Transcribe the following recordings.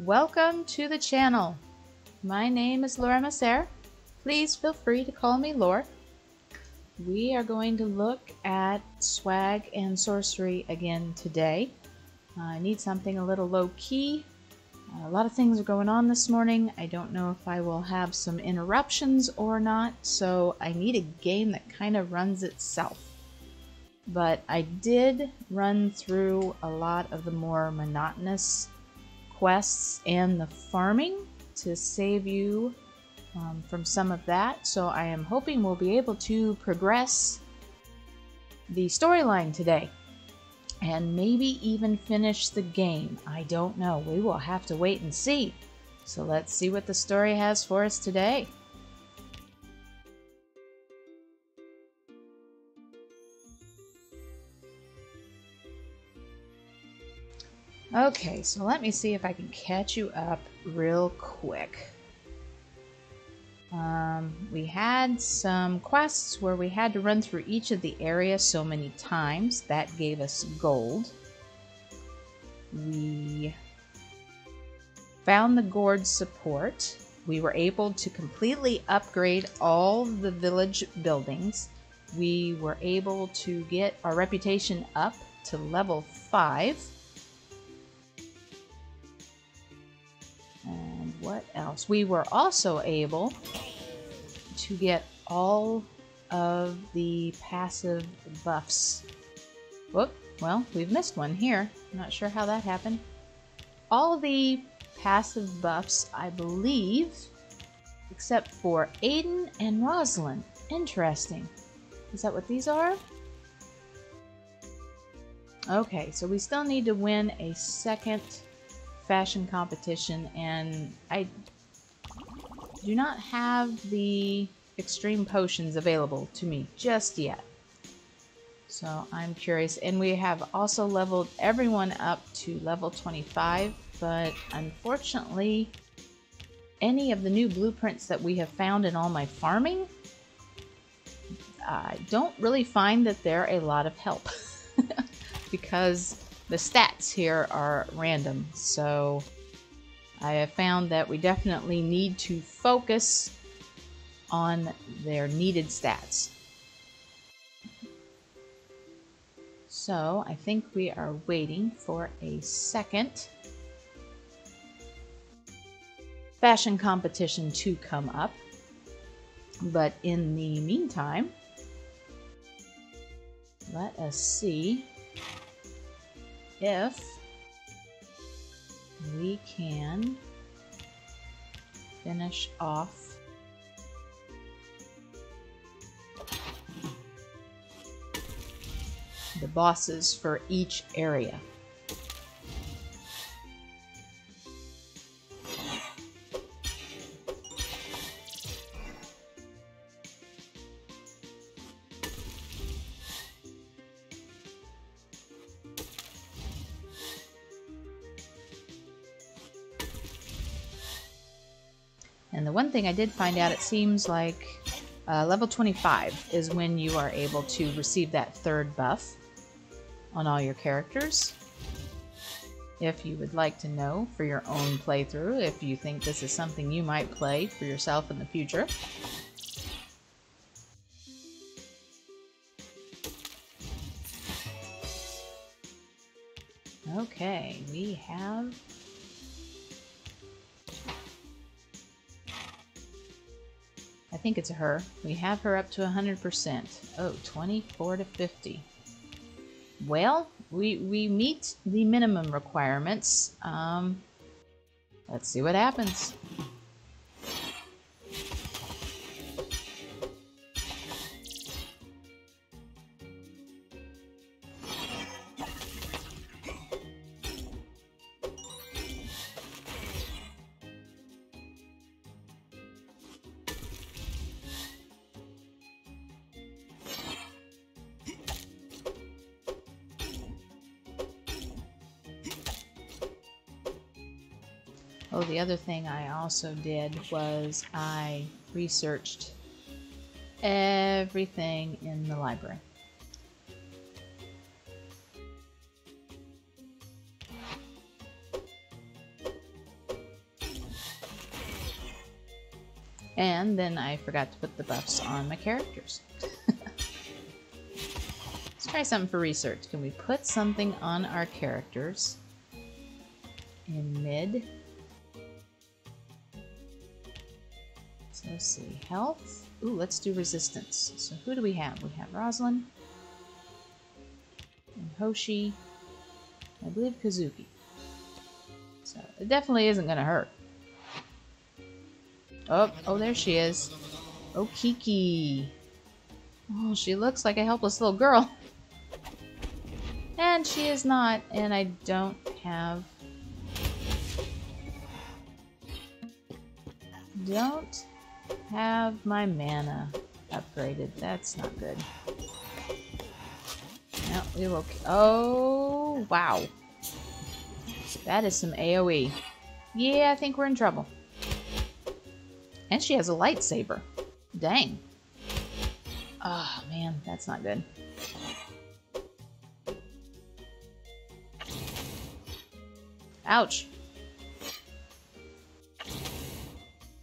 Welcome to the channel. My name is Laura Macer. Please feel free to call me Lore. We are going to look at swag and sorcery again today. I need something a little low key. Uh, a lot of things are going on this morning. I don't know if I will have some interruptions or not, so I need a game that kind of runs itself. But I did run through a lot of the more monotonous quests and the farming to save you um, from some of that. So I am hoping we'll be able to progress the storyline today and maybe even finish the game. I don't know. We will have to wait and see. So let's see what the story has for us today. Okay, so let me see if I can catch you up real quick. Um, we had some quests where we had to run through each of the areas so many times. That gave us gold. We found the Gord support. We were able to completely upgrade all the village buildings. We were able to get our reputation up to level 5 what else? We were also able to get all of the passive buffs. Whoop, well, we've missed one here. I'm not sure how that happened. All the passive buffs, I believe, except for Aiden and Rosalind. Interesting. Is that what these are? Okay, so we still need to win a second fashion competition, and I do not have the extreme potions available to me just yet. So I'm curious. And we have also leveled everyone up to level 25, but unfortunately, any of the new blueprints that we have found in all my farming, I don't really find that they're a lot of help. because the stats here are random, so I have found that we definitely need to focus on their needed stats. So I think we are waiting for a second fashion competition to come up. But in the meantime, let us see if we can finish off the bosses for each area. And the one thing I did find out, it seems like uh, level 25 is when you are able to receive that third buff on all your characters. If you would like to know for your own playthrough, if you think this is something you might play for yourself in the future. Okay, we have think it's her. We have her up to 100%. Oh, 24 to 50. Well, we, we meet the minimum requirements. Um, let's see what happens. the other thing I also did was I researched everything in the library. And then I forgot to put the buffs on my characters. Let's try something for research. Can we put something on our characters in mid? So let's see. Health. Ooh, let's do resistance. So who do we have? We have Rosalynn and Hoshi. I believe Kazuki. So it definitely isn't to hurt. Oh, oh, there she is. Oh, Kiki. Oh, she looks like a helpless little girl. And she is not, and I don't have... Don't have my mana upgraded. That's not good. No, we will... Oh, wow. That is some AoE. Yeah, I think we're in trouble. And she has a lightsaber. Dang. Oh, man, that's not good. Ouch.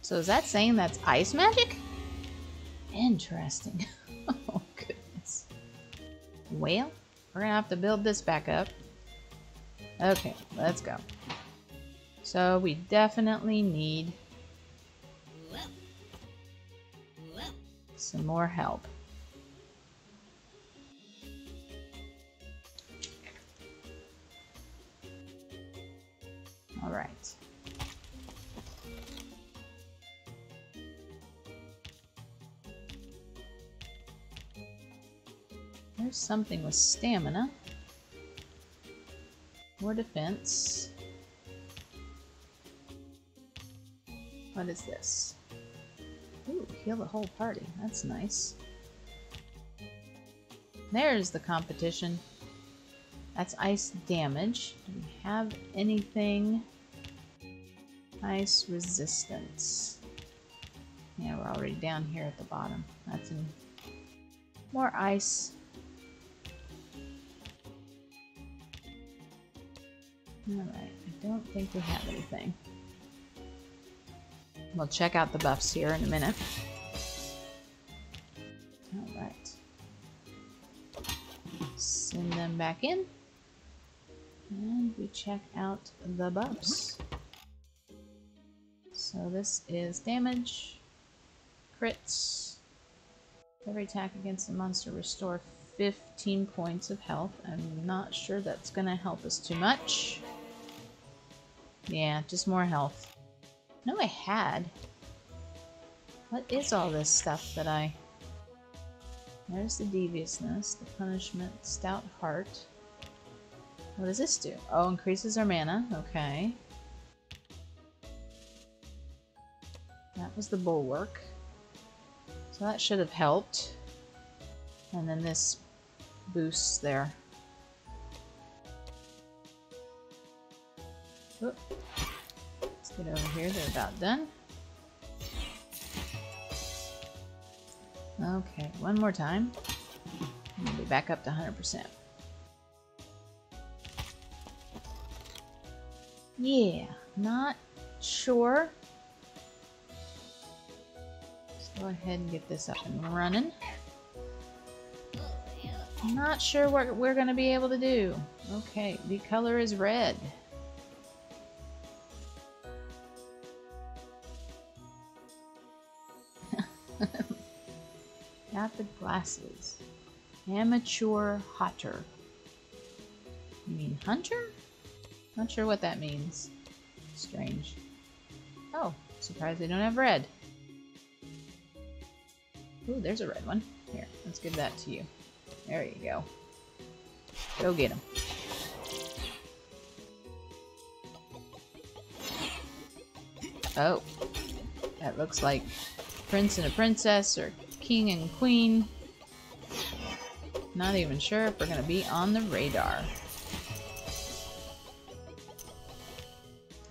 So is that saying that's ice magic? Interesting. oh, goodness. Well, we're gonna have to build this back up. Okay, let's go. So we definitely need some more help. All right. Something with stamina. More defense. What is this? Ooh, heal the whole party. That's nice. There's the competition. That's ice damage. Do we have anything? Ice resistance. Yeah, we're already down here at the bottom. That's in more ice. Alright, I don't think we have anything. We'll check out the buffs here in a minute. Alright. Send them back in. And we check out the buffs. So this is damage, crits. Every attack against a monster restore 15 points of health. I'm not sure that's going to help us too much. Yeah, just more health. No, I had. What is all this stuff that I... There's the deviousness, the punishment, stout heart. What does this do? Oh, increases our mana. Okay. That was the bulwark. So that should have helped. And then this boosts there. Let's get over here, they're about done. Okay, one more time. We'll be back up to 100%. Yeah, not sure. Let's go ahead and get this up and running. Not sure what we're going to be able to do. Okay, the color is red. The glasses. Amateur Hotter. You mean hunter? Not sure what that means. Strange. Oh, surprised they don't have red. Ooh, there's a red one. Here, let's give that to you. There you go. Go get him. Oh. That looks like prince and a princess or king and queen. Not even sure if we're going to be on the radar.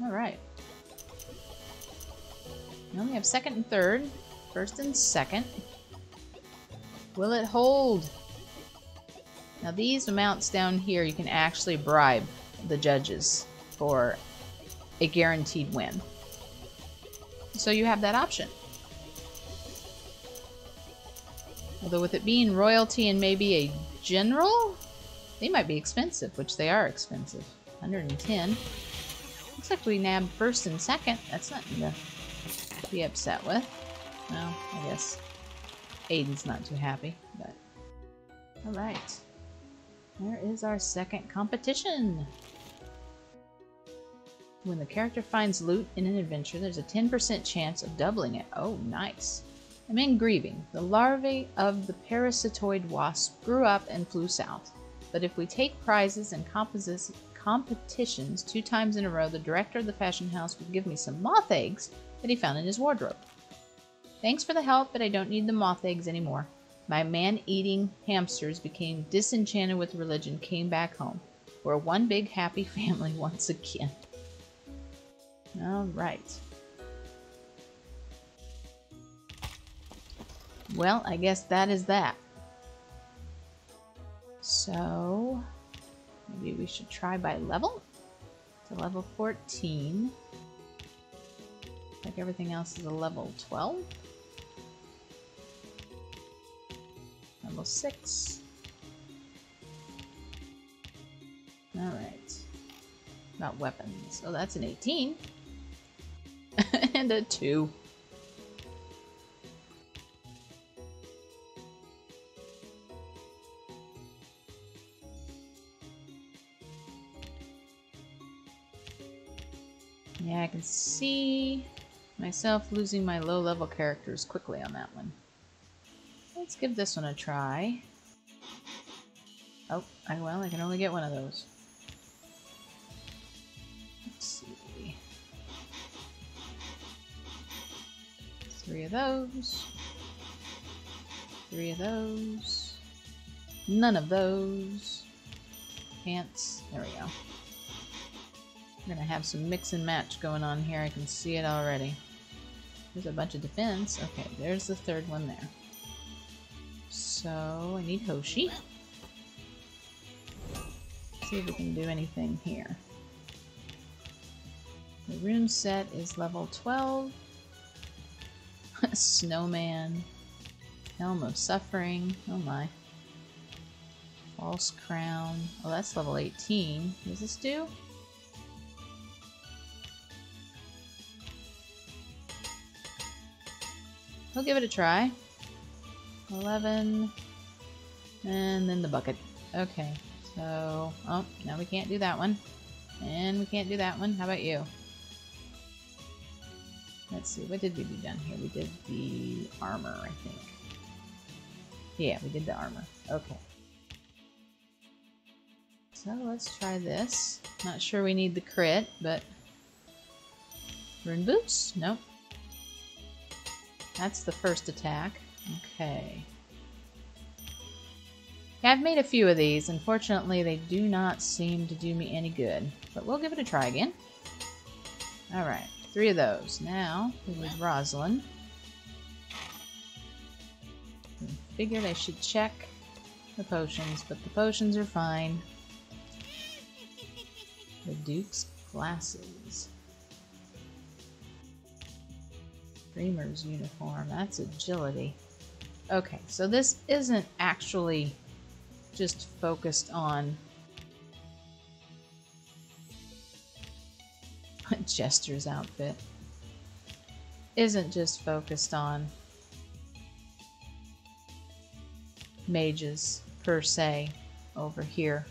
Alright. We only have second and third. First and second. Will it hold? Now these amounts down here, you can actually bribe the judges for a guaranteed win. So you have that option. Although with it being royalty and maybe a general, they might be expensive, which they are expensive. 110. Looks like we nabbed first and second. That's nothing to be upset with. Well, I guess Aiden's not too happy, but... Alright. There is our second competition. When the character finds loot in an adventure, there's a 10% chance of doubling it. Oh, nice. I'm in grieving. The larvae of the parasitoid wasp grew up and flew south. But if we take prizes and competitions two times in a row, the director of the fashion house would give me some moth eggs that he found in his wardrobe. Thanks for the help, but I don't need the moth eggs anymore. My man-eating hamsters became disenchanted with religion, came back home. We're one big happy family once again. All right. Well, I guess that is that. So, maybe we should try by level? To level 14. Like everything else is a level 12. Level 6. Alright. About weapons. Oh, that's an 18. and a 2. Yeah, I can see myself losing my low-level characters quickly on that one. Let's give this one a try. Oh, I, well, I can only get one of those. Three of those. Three of those. None of those. Pants. There we go. We're gonna have some mix and match going on here. I can see it already. There's a bunch of defense. Okay, there's the third one there. So, I need Hoshi. see if we can do anything here. The rune set is level 12. Snowman. Helm of Suffering. Oh my. False Crown. Oh, that's level 18. What does this do? We'll give it a try. 11. And then the bucket. Okay, so... Oh, now we can't do that one. And we can't do that one. How about you? Let's see, what did we do down here? We did the armor, I think. Yeah, we did the armor. Okay. So let's try this. Not sure we need the crit, but... Rune boots? Nope. That's the first attack. Okay. Yeah, I've made a few of these. Unfortunately, they do not seem to do me any good. But we'll give it a try again. Alright. Three of those. Now, we need Rosalind. Figured I should check the potions, but the potions are fine. The Duke's glasses. Dreamer's uniform. That's agility. Okay, so this isn't actually just focused on Jester's outfit isn't just focused on mages per se over here.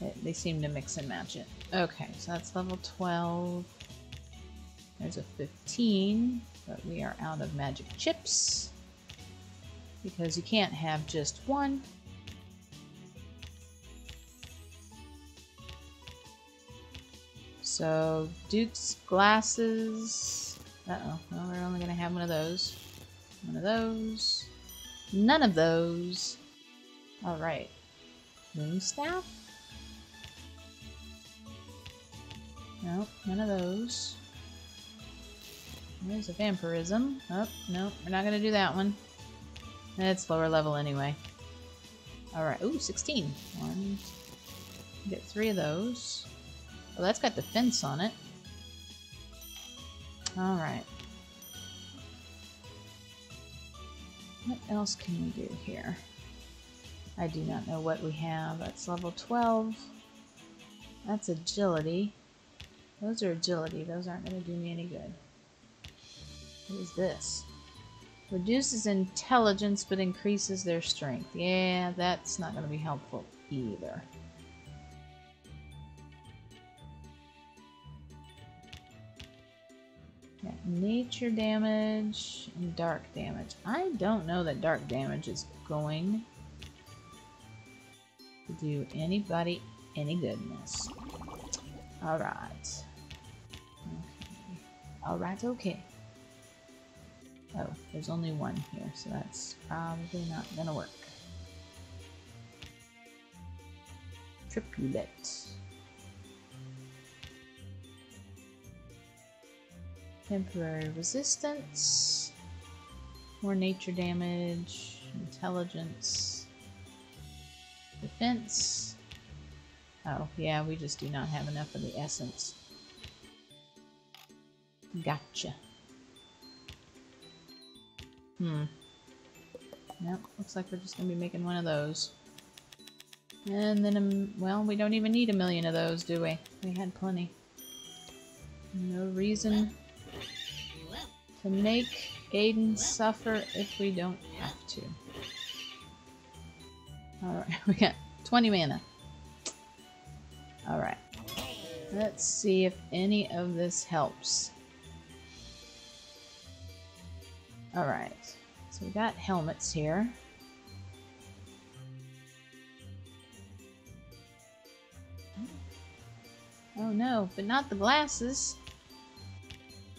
It, they seem to mix and match it. Okay, so that's level 12. There's a 15, but we are out of magic chips because you can't have just one. So, Duke's glasses. Uh-oh. Well, we're only to have one of those. One of those. None of those. Alright. Moon staff? Nope, none of those. There's a vampirism. Oh, no, we're not going to do that one. It's lower level anyway. Alright, ooh, 16. One, get three of those. Well, that's got the fence on it. Alright. What else can we do here? I do not know what we have. That's level 12. That's agility. Those are agility. Those aren't going to do me any good. What is this? Reduces intelligence but increases their strength. Yeah, that's not going to be helpful either. nature damage and dark damage. I don't know that dark damage is going to do anybody any goodness. Alright. Okay. Alright, okay. Oh, there's only one here, so that's probably not gonna work. Triplet. Temporary resistance. More nature damage. Intelligence. Defense. Oh, yeah, we just do not have enough of the essence. Gotcha. Hmm. Nope, looks like we're just gonna be making one of those. And then, well, we don't even need a million of those, do we? We had plenty. No reason to make Aiden suffer if we don't have to. Alright, we got 20 mana. Alright. Let's see if any of this helps. Alright. So we got helmets here. Oh no, but not the glasses.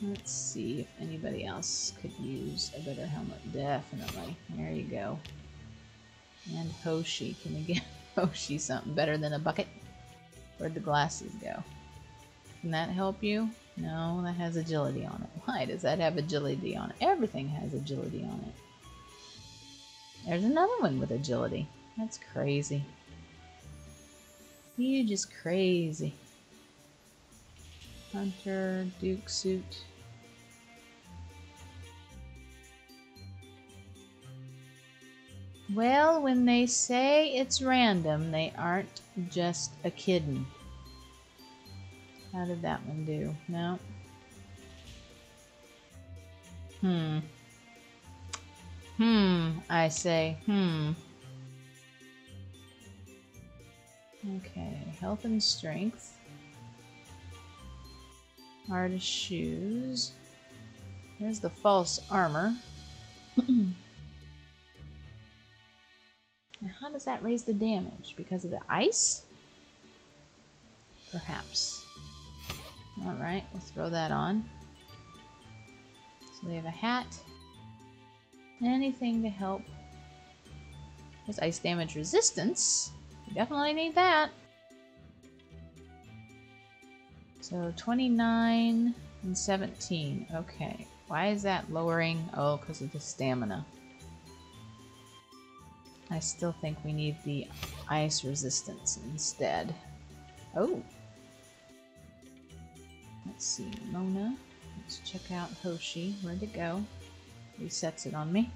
Let's see if anybody else could use a better helmet. Definitely. There you go. And Hoshi. Can we get Hoshi something better than a bucket? Where'd the glasses go? Can that help you? No, that has agility on it. Why does that have agility on it? Everything has agility on it. There's another one with agility. That's crazy. You just crazy. Hunter, Duke suit. Well, when they say it's random, they aren't just a kiddin'. How did that one do? No. Hmm. Hmm, I say. Hmm. Okay, health and strength. Artist shoes. There's the false armor. Now, how does that raise the damage? Because of the ice? Perhaps. Alright, we'll throw that on. So they have a hat. Anything to help. There's ice damage resistance. We definitely need that. So 29 and 17. Okay. Why is that lowering? Oh, because of the stamina. I still think we need the ice resistance instead. Oh! Let's see, Mona. Let's check out Hoshi. Where'd it go? Resets it on me.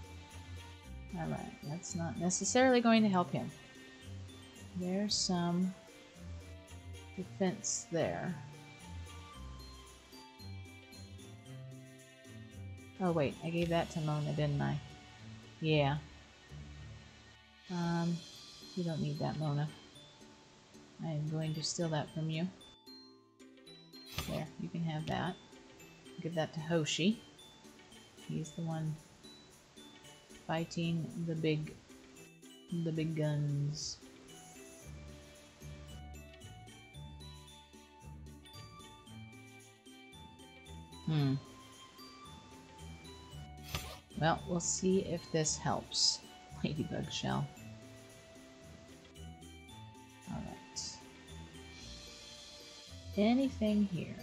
Alright, that's not necessarily going to help him. There's some defense there. Oh wait, I gave that to Mona, didn't I? Yeah, um, you don't need that, Mona. I am going to steal that from you. There, you can have that. Give that to Hoshi. He's the one fighting the big, the big guns. Hmm. Well, we'll see if this helps. Ladybug shell. Alright. Anything here?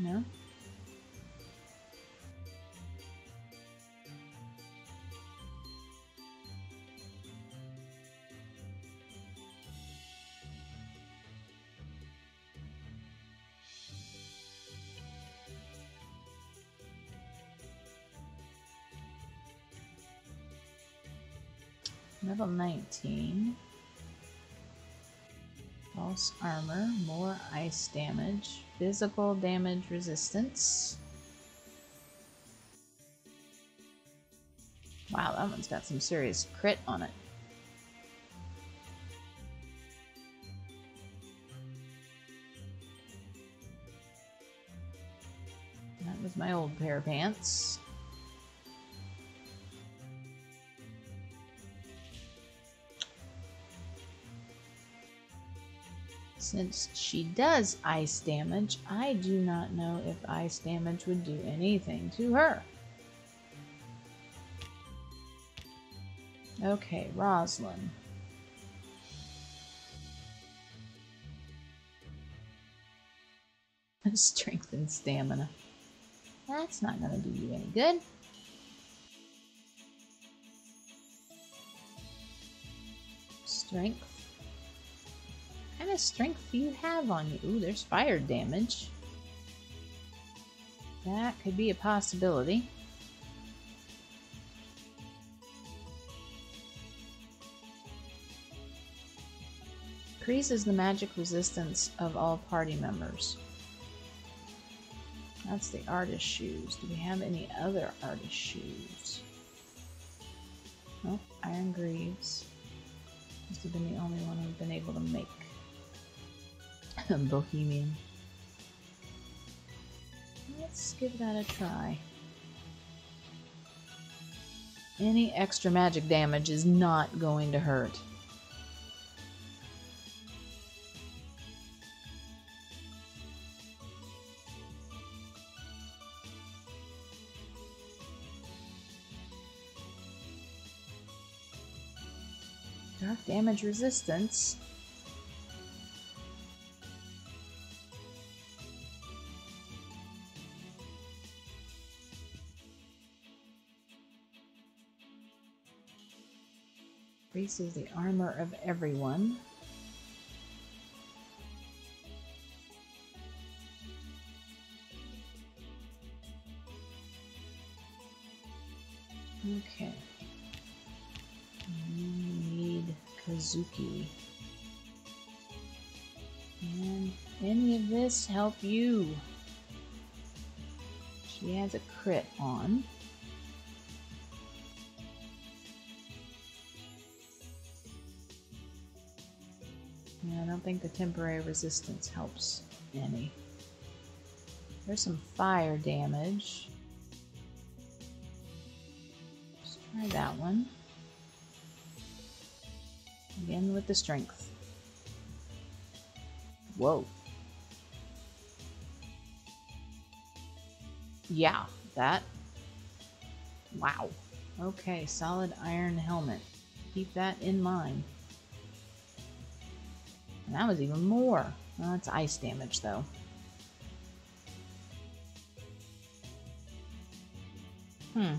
No? Level 19. Armor, more ice damage, physical damage resistance. Wow, that one's got some serious crit on it. That was my old pair of pants. Since she does ice damage, I do not know if ice damage would do anything to her. Okay, Roslyn. Strength and stamina. That's not going to do you any good. Strength kind of strength do you have on you? Ooh, there's fire damage. That could be a possibility. Increases the magic resistance of all party members. That's the artist shoes. Do we have any other artist shoes? Nope, Iron Greaves. Must have been the only one we've been able to make. Bohemian. Let's give that a try. Any extra magic damage is not going to hurt. Dark damage resistance. Increases the armor of everyone. Okay. We need Kazuki. Can any of this help you? She has a crit on. Don't think the temporary resistance helps any. There's some fire damage. Let's try that one. Again with the strength. Whoa. Yeah, that. Wow. Okay, solid iron helmet. Keep that in mind. And that was even more. Well, that's ice damage, though. Hmm.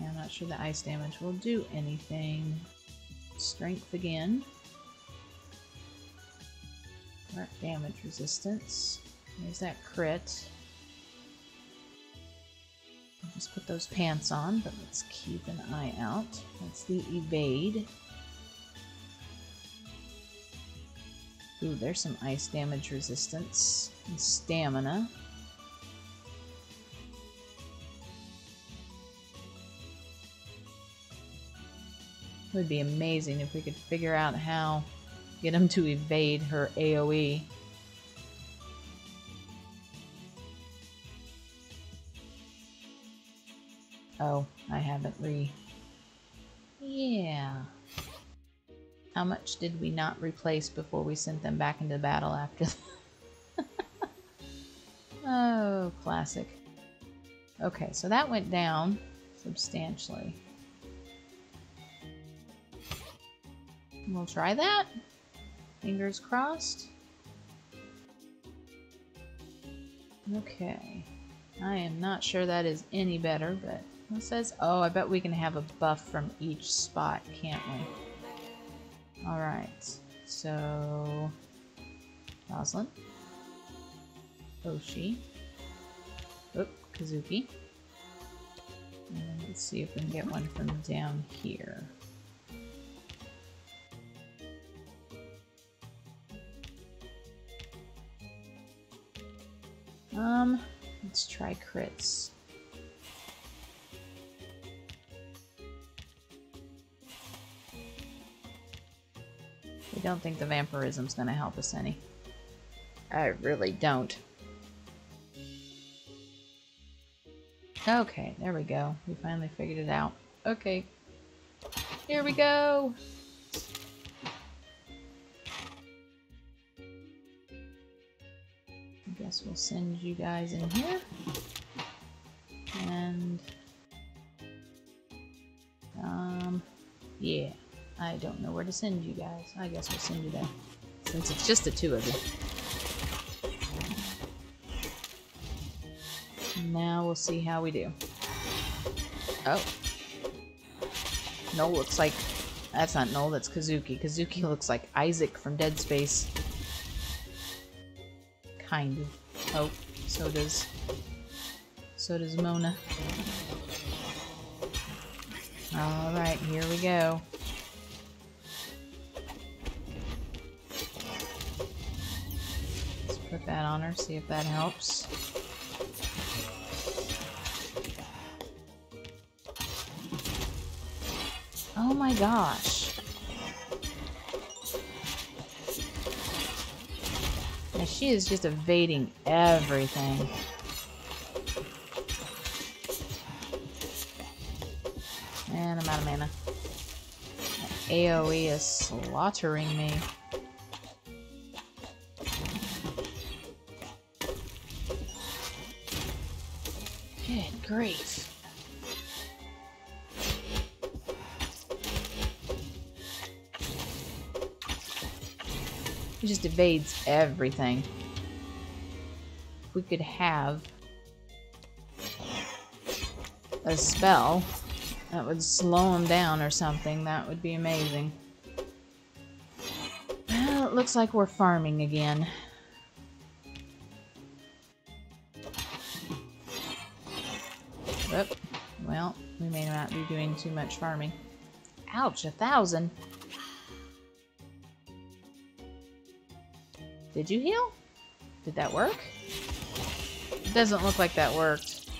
Yeah, I'm not sure the ice damage will do anything. Strength again. Direct damage resistance. There's that crit. Just put those pants on, but let's keep an eye out. That's the evade. Ooh, there's some ice damage resistance and stamina. It would be amazing if we could figure out how get him to evade her AoE. Oh, I haven't re... Yeah. How much did we not replace before we sent them back into battle after? oh, classic. Okay, so that went down substantially. We'll try that. Fingers crossed. Okay. I am not sure that is any better, but it says, oh, I bet we can have a buff from each spot, can't we? Alright, so Roslyn, Hoshi, Oop, Kazuki, And let's see if we can get one from down here. Um, let's try crits. Don't think the vampirism's gonna help us any. I really don't. Okay, there we go. We finally figured it out. Okay. Here we go! I guess we'll send you guys in here. Don't know where to send you guys. I guess we'll send you there. Since it's just the two of you. Now we'll see how we do. Oh. Noel looks like... That's not Noel, that's Kazuki. Kazuki looks like Isaac from Dead Space. Kind of. Oh, so does... So does Mona. Alright, here we go. That on her, see if that helps. Oh my gosh. She is just evading everything. And I'm out of mana. AoE is slaughtering me. Grief. He just evades everything. If we could have a spell that would slow him down or something, that would be amazing. Well, it looks like we're farming again. Too much farming. Ouch, a thousand! Did you heal? Did that work? It doesn't look like that worked.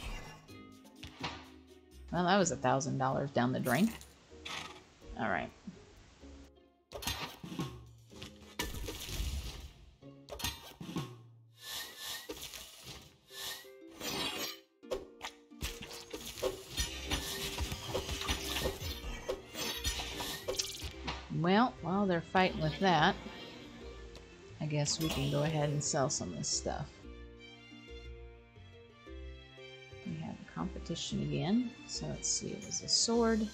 Well, that was a thousand dollars down the drain. Alright. Well, fighting with that, I guess we can go ahead and sell some of this stuff. We have a competition again. So let's see, it was a sword.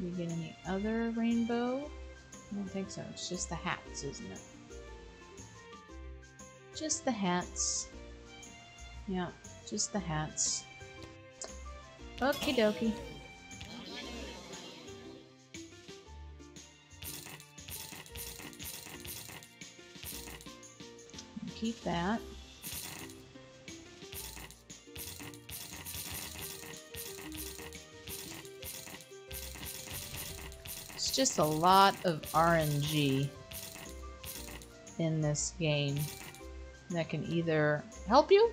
We get any other rainbow? I don't think so. It's just the hats, isn't it? Just the hats. Yeah, just the hats. Okie dokie. Keep that. It's just a lot of RNG in this game that can either help you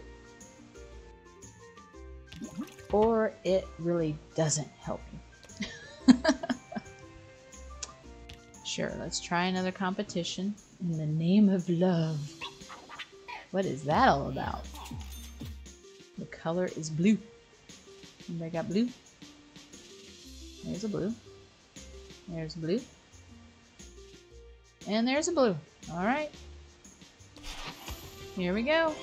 or it really doesn't help you. sure, let's try another competition in the name of love. What is that all about? The color is blue. They got blue. There's a blue. There's a blue. And there's a blue. Alright. Here we go.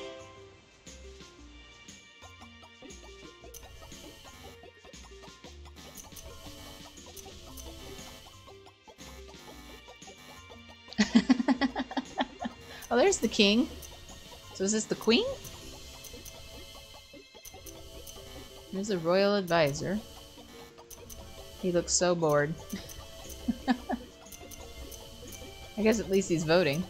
oh, there's the king. So is this the queen? There's a royal advisor. He looks so bored. I guess at least he's voting.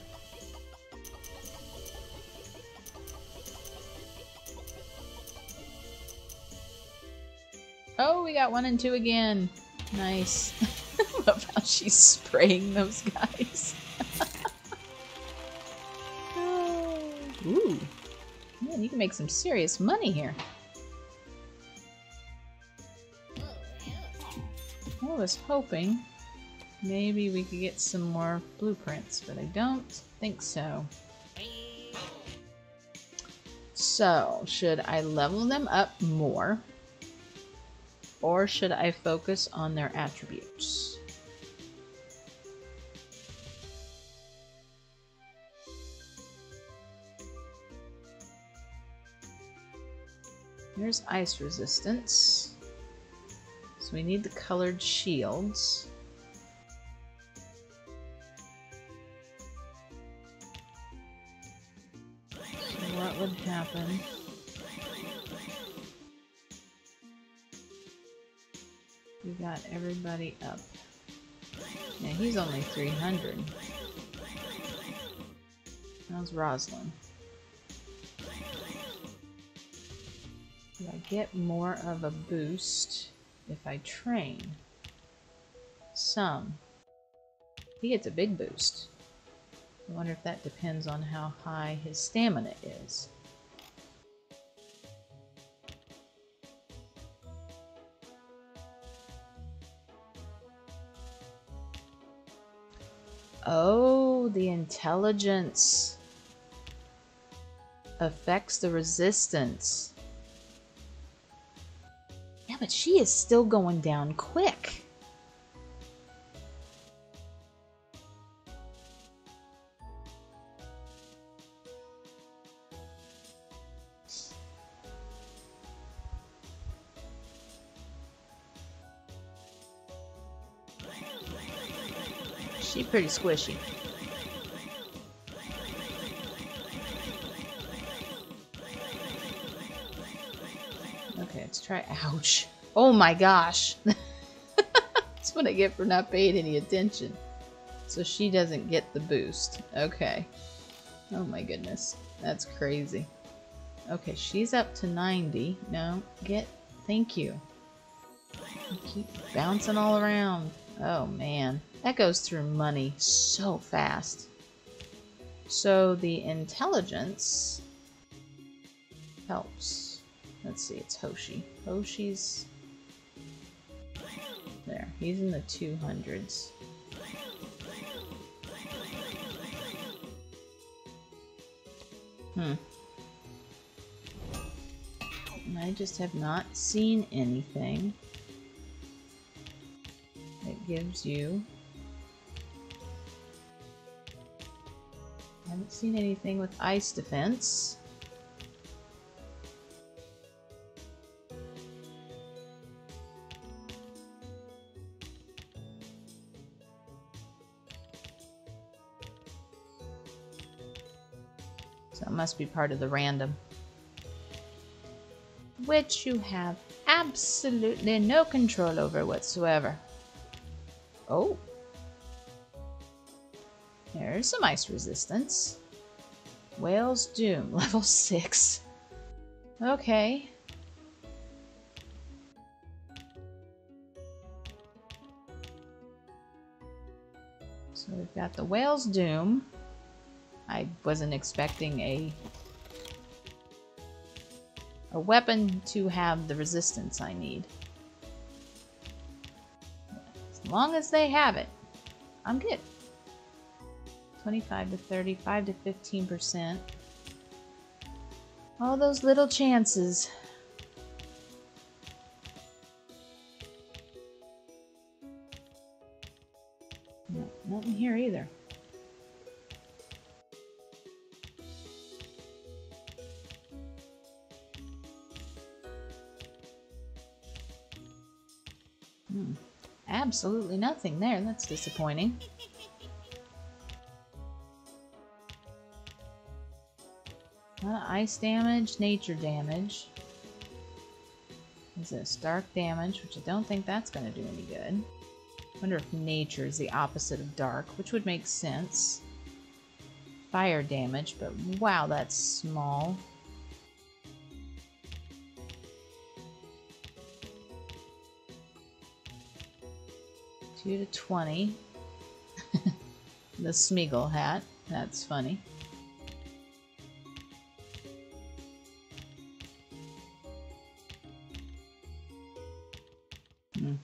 Oh, we got one and two again. Nice. Love how she's spraying those guys. Ooh. Man, you can make some serious money here. I was hoping maybe we could get some more blueprints, but I don't think so. So, should I level them up more? Or should I focus on their attributes? Here's ice resistance. So we need the colored shields. What would happen? We got everybody up. Yeah, he's only 300. How's Roslyn? Do I get more of a boost if I train? Some. He gets a big boost. I wonder if that depends on how high his stamina is. Oh, the intelligence affects the resistance. Yeah, but she is still going down quick. She pretty squishy. Try. Ouch. Oh my gosh. That's what I get for not paying any attention. So she doesn't get the boost. Okay. Oh my goodness. That's crazy. Okay, she's up to 90. No, get... Thank you. keep bouncing all around. Oh man. That goes through money so fast. So the intelligence helps. Let's see, it's Hoshi. Hoshi's there. He's in the 200s. Hmm. I just have not seen anything that gives you I haven't seen anything with ice defense. Must be part of the random. Which you have absolutely no control over whatsoever. Oh. There's some ice resistance. Whale's Doom, level 6. Okay. So we've got the Whale's Doom. I wasn't expecting a a weapon to have the resistance I need. As long as they have it, I'm good. 25 to 35 to 15%. All those little chances. Absolutely nothing there. That's disappointing. Uh, ice damage, nature damage. Is this dark damage, which I don't think that's going to do any good. wonder if nature is the opposite of dark, which would make sense. Fire damage, but wow, that's small. 2 to 20. the Smeagol hat. That's funny. Hmm.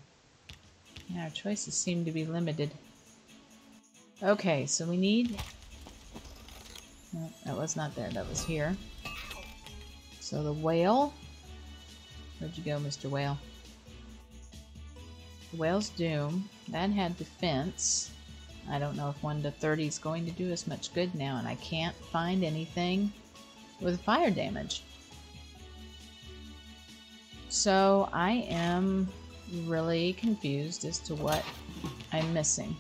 Yeah, our choices seem to be limited. Okay, so we need... That was not there. That was here. So the whale... Where'd you go, Mr. Whale? The whale's doom. That had defense. I don't know if 1 to 30 is going to do us much good now, and I can't find anything with fire damage. So I am really confused as to what I'm missing.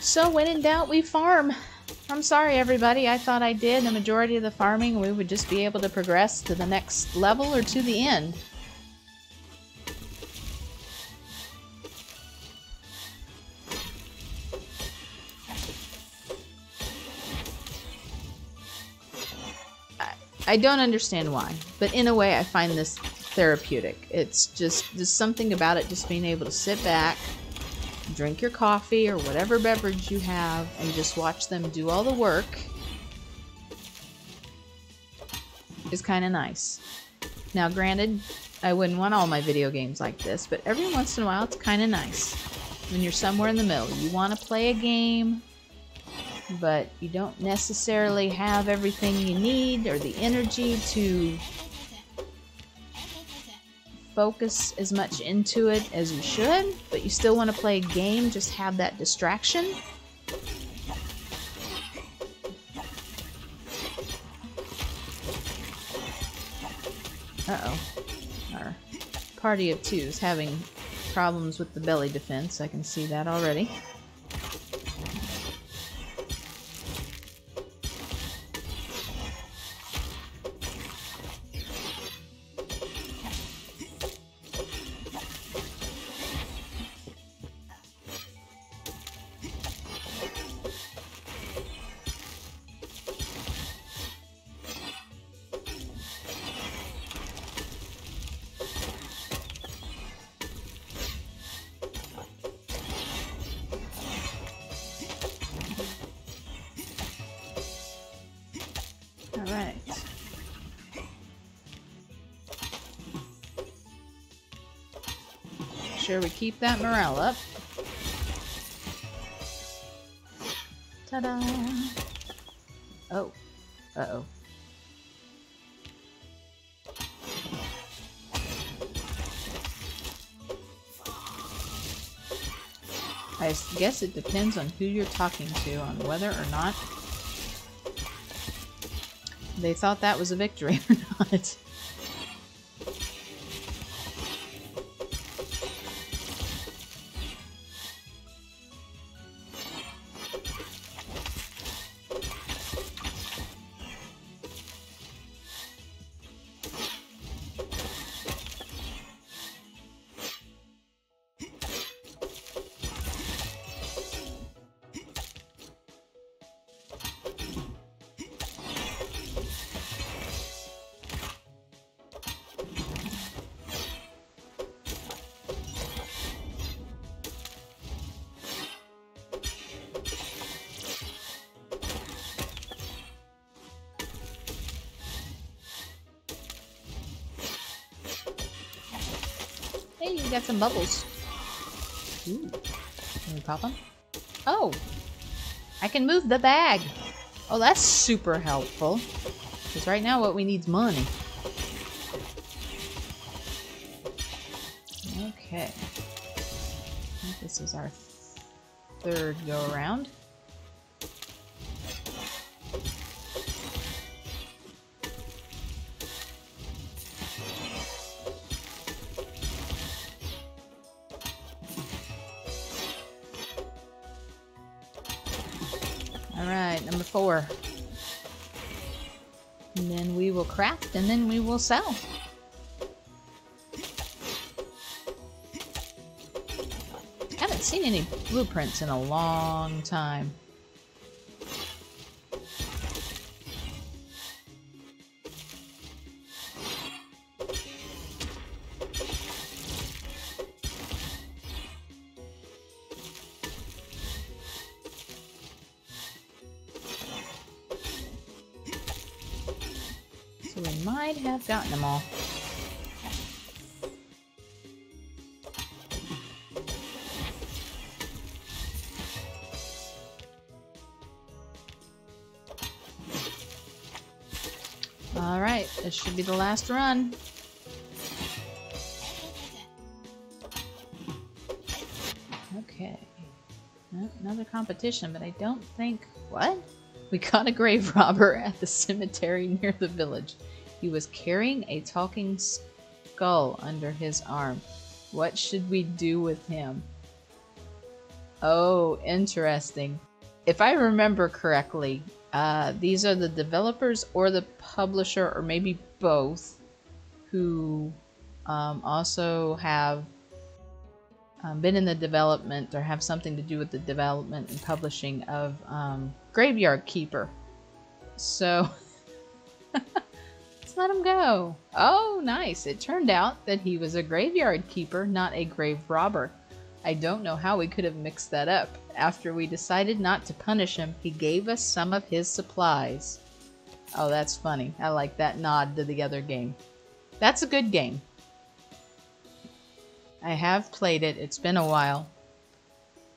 So when in doubt, we farm. I'm sorry, everybody. I thought I did the majority of the farming. We would just be able to progress to the next level or to the end. I, I don't understand why, but in a way I find this therapeutic. It's just, there's something about it just being able to sit back, drink your coffee or whatever beverage you have and just watch them do all the work is kind of nice. Now, granted, I wouldn't want all my video games like this, but every once in a while it's kind of nice when you're somewhere in the middle. You want to play a game, but you don't necessarily have everything you need or the energy to focus as much into it as you should, but you still want to play a game, just have that distraction. Uh-oh. Our party of two is having problems with the belly defense. I can see that already. Sure we keep that morale up. Ta-da! Oh. Uh-oh. I guess it depends on who you're talking to on whether or not they thought that was a victory or not. Got some bubbles. Ooh. Can we pop them? Oh! I can move the bag! Oh, that's super helpful. Because right now what we need is money. Okay. this is our third go around. And then we will craft and then we will sell. Haven't seen any blueprints in a long time. Have gotten them all. Alright, this should be the last run. Okay. Another competition, but I don't think... What? We caught a grave robber at the cemetery near the village. He was carrying a talking skull under his arm. What should we do with him? Oh, interesting. If I remember correctly, uh, these are the developers or the publisher, or maybe both, who um, also have um, been in the development or have something to do with the development and publishing of um, Graveyard Keeper. So let's let him go. Oh, nice. It turned out that he was a graveyard keeper, not a grave robber. I don't know how we could have mixed that up. After we decided not to punish him, he gave us some of his supplies. Oh, that's funny. I like that nod to the other game. That's a good game. I have played it. It's been a while.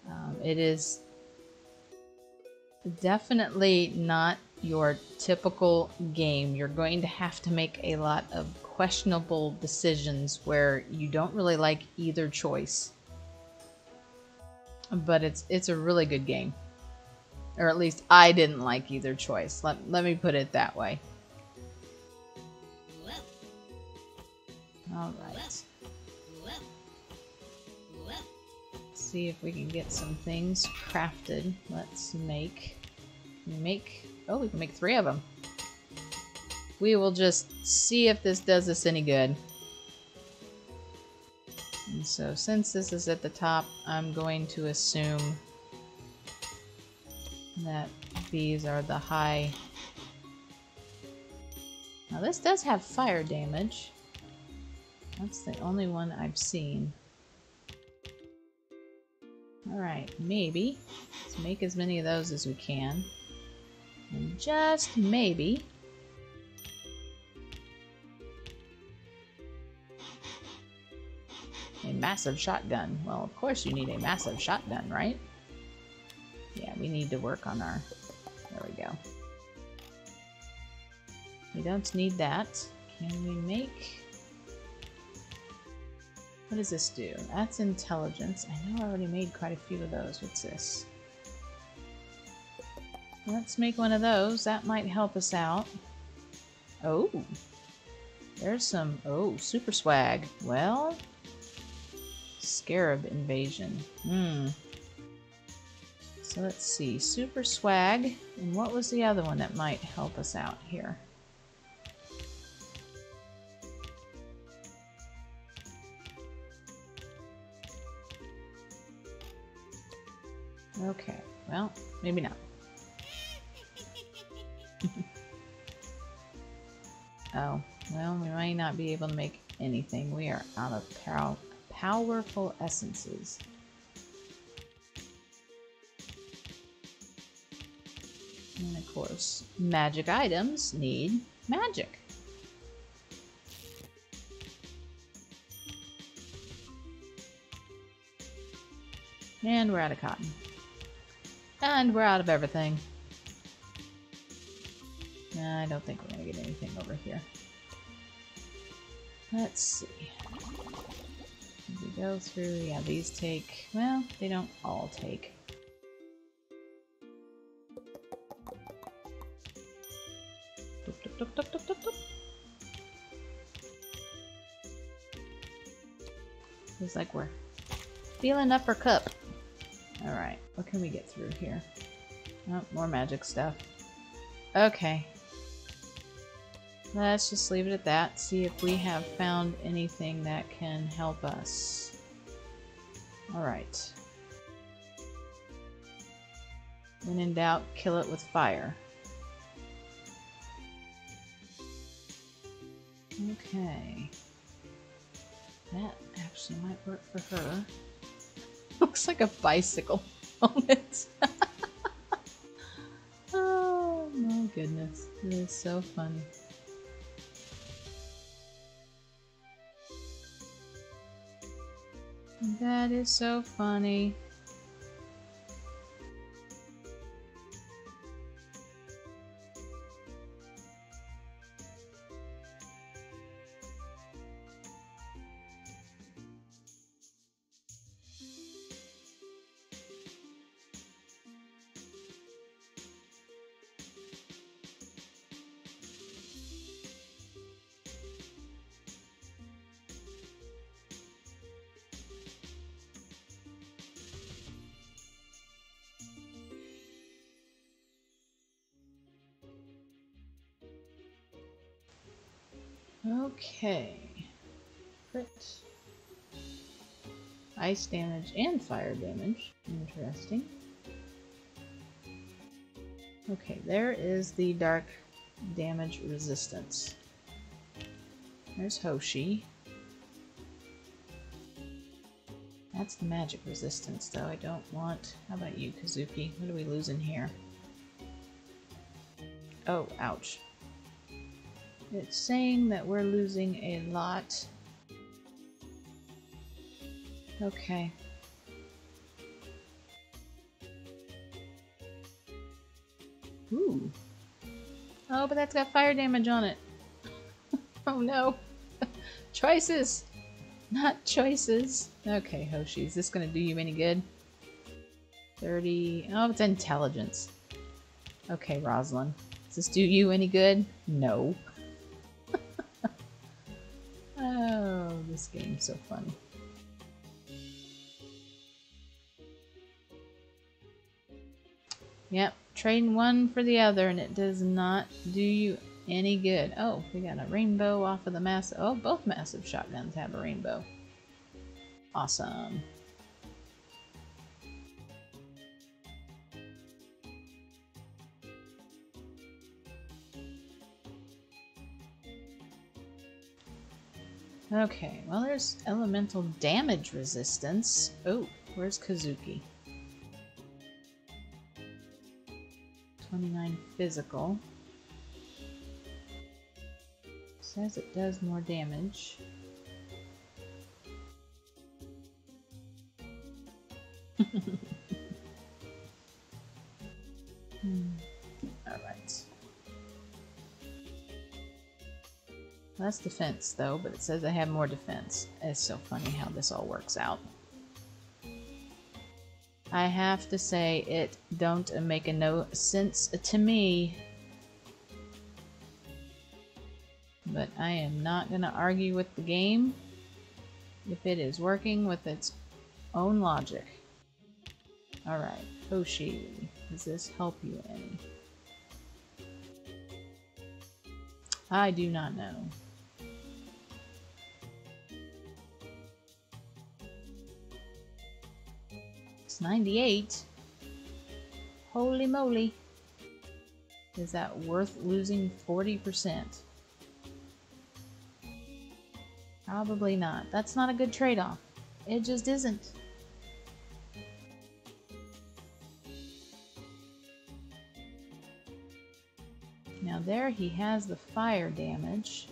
Um, it is definitely not your typical game. You're going to have to make a lot of questionable decisions where you don't really like either choice. But it's it's a really good game. Or at least I didn't like either choice. Let, let me put it that way. Alright. see if we can get some things crafted. Let's make... Make... Oh, we can make three of them. We will just see if this does us any good. And so since this is at the top, I'm going to assume that these are the high... Now this does have fire damage. That's the only one I've seen. Alright, maybe. Let's make as many of those as we can. And just maybe... A massive shotgun. Well, of course you need a massive shotgun, right? Yeah, we need to work on our... There we go. We don't need that. Can we make... What does this do? That's intelligence. I know I already made quite a few of those. What's this? Let's make one of those. That might help us out. Oh. There's some... Oh, super swag. Well... Scarab invasion. Hmm. So let's see. Super swag. And what was the other one that might help us out here? Okay, well, maybe not. oh, well, we might not be able to make anything. We are out of pow powerful essences. And of course, magic items need magic. And we're out of cotton. And we're out of everything. I don't think we're to get anything over here. Let's see. As we go through, yeah, these take, well, they don't all take. Feels like we're feeling up our cup. Alright, what can we get through here? Oh, more magic stuff. Okay. Let's just leave it at that. See if we have found anything that can help us. Alright. When in doubt, kill it with fire. Okay. That actually might work for her. Looks like a bicycle helmet. oh my goodness. It is so funny. That is so funny. Okay. Crit. Ice damage and fire damage. Interesting. Okay, there is the dark damage resistance. There's Hoshi. That's the magic resistance, though. I don't want... How about you, Kazuki? What are we losing here? Oh, ouch. It's saying that we're losing a lot. Okay. Ooh. Oh, but that's got fire damage on it. oh no. choices! Not choices. Okay, Hoshi, is this gonna do you any good? 30... Oh, it's intelligence. Okay, Roslyn. Does this do you any good? No. This game so fun. Yep, trading one for the other and it does not do you any good. Oh, we got a rainbow off of the massive. Oh, both massive shotguns have a rainbow. Awesome. Okay, well there's elemental damage resistance. Oh, where's Kazuki? 29 physical. Says it does more damage. hmm. Less defense, though, but it says I have more defense. It's so funny how this all works out. I have to say, it don't make a no sense to me. But I am not going to argue with the game if it is working with its own logic. Alright, Hoshi, does this help you any? I do not know. 98. Holy moly. Is that worth losing 40%? Probably not. That's not a good trade-off. It just isn't. Now there he has the fire damage.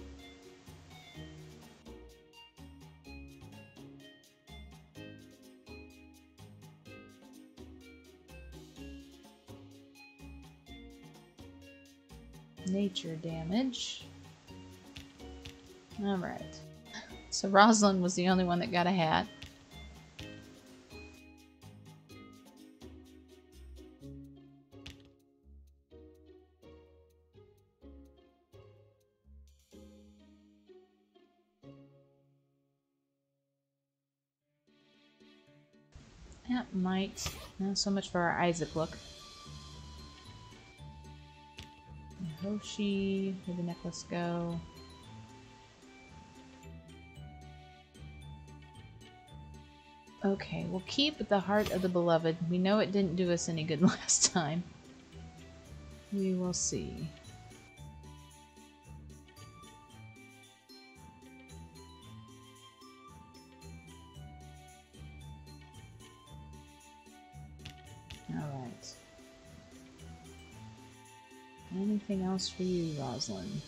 Nature damage. Alright. So Roslyn was the only one that got a hat. That might... Not so much for our Isaac look. Hoshi, where'd the necklace go? Okay, we'll keep the Heart of the Beloved. We know it didn't do us any good last time. We will see. Anything else for you, Roslyn?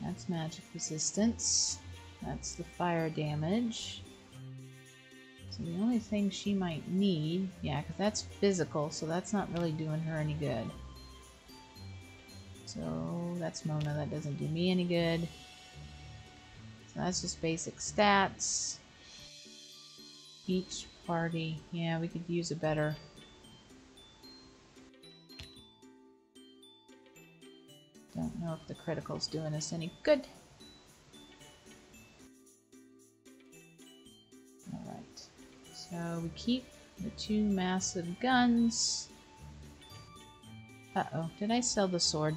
That's magic resistance. That's the fire damage. So the only thing she might need, yeah, because that's physical, so that's not really doing her any good. So that's Mona, that doesn't do me any good. So that's just basic stats. Each party, yeah, we could use a better Don't know if the critical's doing us any good. Alright, so we keep the two massive guns. Uh-oh, did I sell the sword?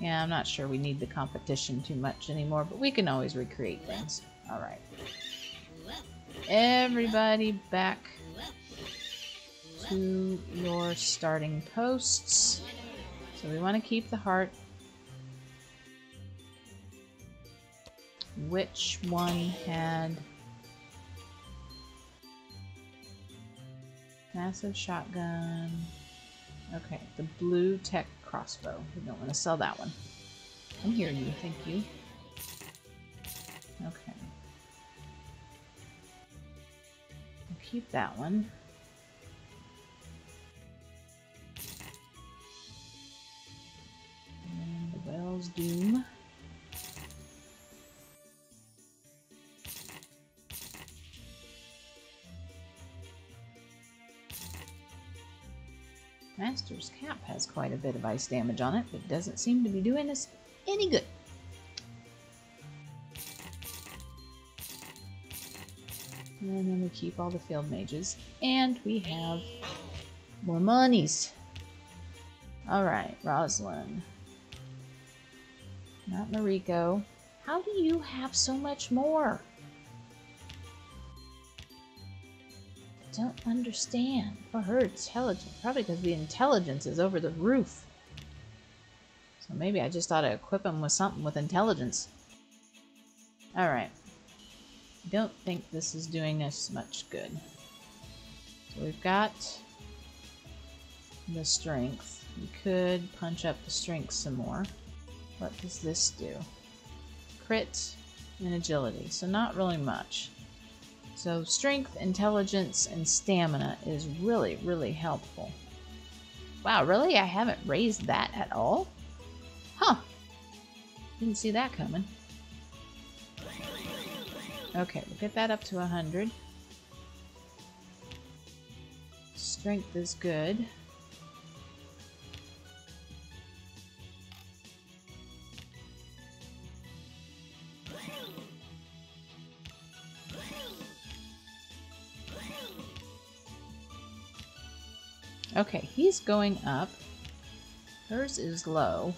Yeah, I'm not sure we need the competition too much anymore, but we can always recreate things. Alright. Everybody back to your starting posts. So we want to keep the heart. Which one had massive shotgun? Okay, the blue tech crossbow. We don't want to sell that one. I'm hear you, thank you. Okay. I'll keep that one. Doom. Master's Cap has quite a bit of ice damage on it, but doesn't seem to be doing us any good. And then we keep all the field mages. And we have more monies. Alright, Rosalind. Not Mariko. How do you have so much more? I don't understand. For her intelligence. Probably because the intelligence is over the roof. So maybe I just ought to equip him with something with intelligence. Alright. Don't think this is doing us much good. So we've got the strength. We could punch up the strength some more. What does this do? Crit and agility, so not really much. So strength, intelligence, and stamina is really, really helpful. Wow, really? I haven't raised that at all? Huh. Didn't see that coming. Okay, we'll get that up to 100. Strength is good. Okay, he's going up. Hers is low.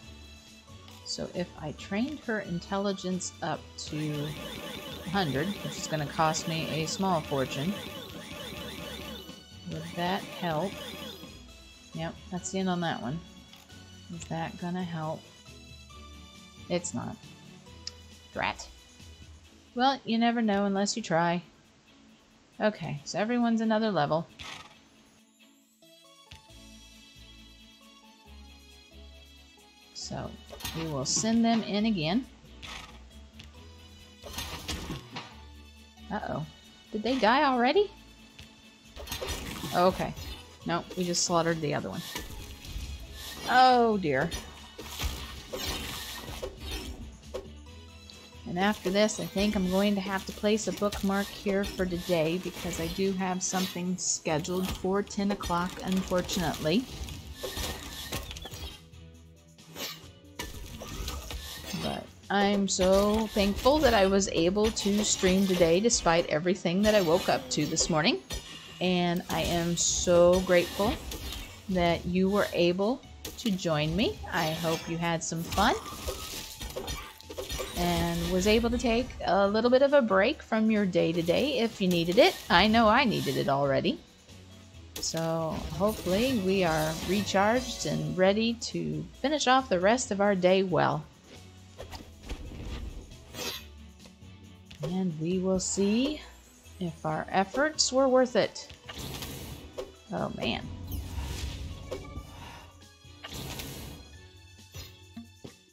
So if I trained her intelligence up to 100, which is going to cost me a small fortune, would that help? Yep, that's the end on that one. Is that going to help? It's not. Drat. Well, you never know unless you try. Okay, so everyone's another level. Will send them in again. Uh-oh. Did they die already? Okay. Nope, we just slaughtered the other one. Oh dear. And after this, I think I'm going to have to place a bookmark here for today because I do have something scheduled for 10 o'clock, unfortunately. I'm so thankful that I was able to stream today despite everything that I woke up to this morning. And I am so grateful that you were able to join me. I hope you had some fun and was able to take a little bit of a break from your day to day if you needed it. I know I needed it already. So hopefully we are recharged and ready to finish off the rest of our day well. And we will see if our efforts were worth it. Oh man.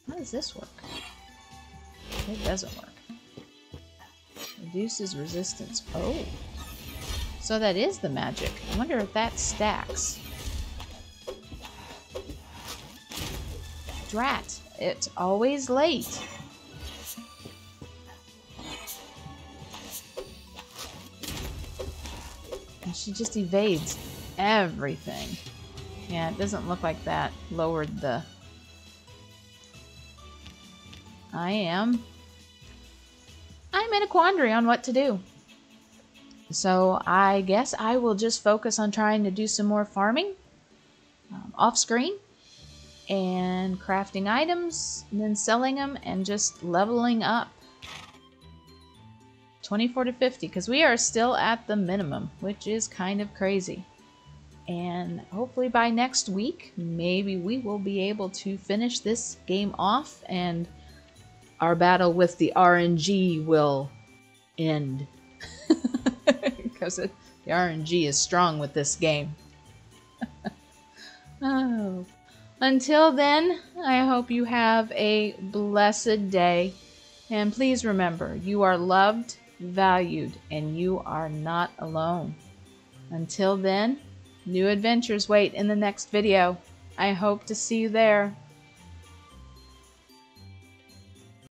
How does this work? It doesn't work. Reduces resistance. Oh. So that is the magic. I wonder if that stacks. Drat. It's always late. She just evades everything. Yeah, it doesn't look like that lowered the... I am... I'm in a quandary on what to do. So I guess I will just focus on trying to do some more farming um, off screen and crafting items and then selling them and just leveling up 24 to 50 because we are still at the minimum which is kind of crazy. And hopefully by next week maybe we will be able to finish this game off and our battle with the RNG will end. Because the RNG is strong with this game. Oh. Until then, I hope you have a blessed day. And please remember, you are loved, valued, and you are not alone. Until then, new adventures wait in the next video. I hope to see you there.